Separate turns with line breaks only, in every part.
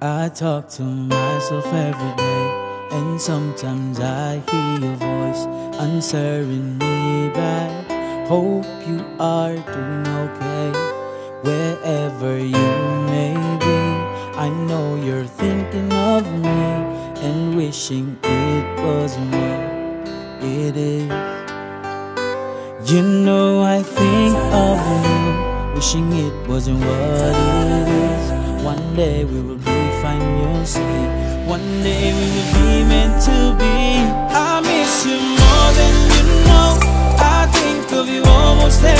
I talk to myself every day, and sometimes I hear your voice answering me back. Hope you are doing okay, wherever you may be. I know you're thinking of me and wishing it wasn't what it is. You know I think of you, wishing it wasn't what it is. One day we will be fine, you'll see. One day we will be meant to be. I miss you more than you know. I think of you almost every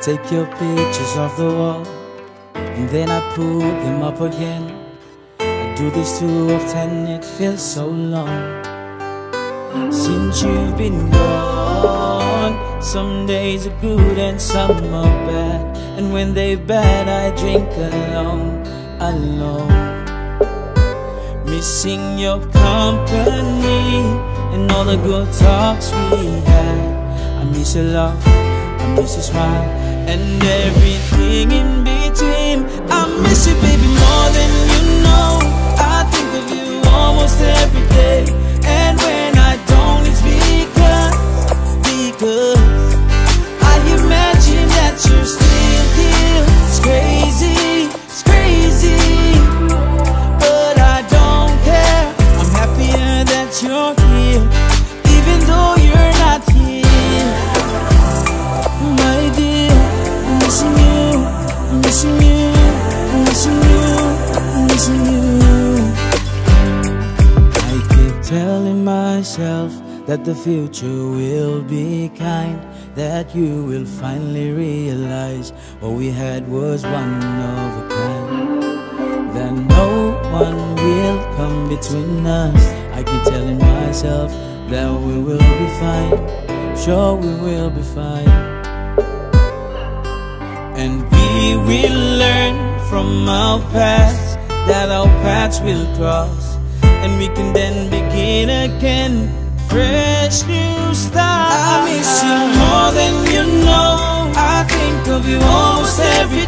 take your pictures off the wall and then I put them up again. I do this too often, it feels so long. Since you've been gone, some days are good and some are bad. And when they're bad, I drink alone, alone. Missing your company and all the good talks we had. I miss love, I miss your smile, and everything in between. I miss you, baby, more than you know. I think of you almost every day, and when I don't, it's because, because that the future will be kind, that you will finally realize what we had was one of a kind that no one will come between us. I keep telling myself that we will be fine, sure we will be fine. And we will learn from our past that our paths will cross, and we can then begin again. Fresh new start. I miss you more than you know. I think of you almost every